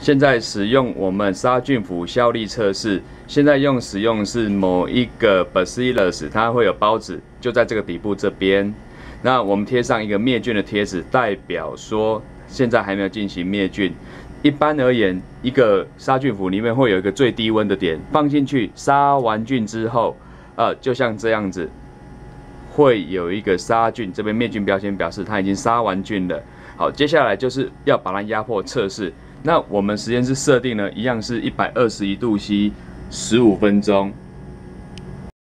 现在使用我们杀菌服效力测试，现在用使用是某一个 Bacillus，它会有孢子，就在这个底部这边。那我们贴上一个灭菌的贴纸，代表说现在还没有进行灭菌。一般而言，一个杀菌服里面会有一个最低温的点，放进去杀完菌之后，呃，就像这样子，会有一个杀菌这边灭菌标签，表示它已经杀完菌了。好，接下来就是要把它压迫测试。那我们实验室设定呢，一样是一百二十一度 C，十五分钟。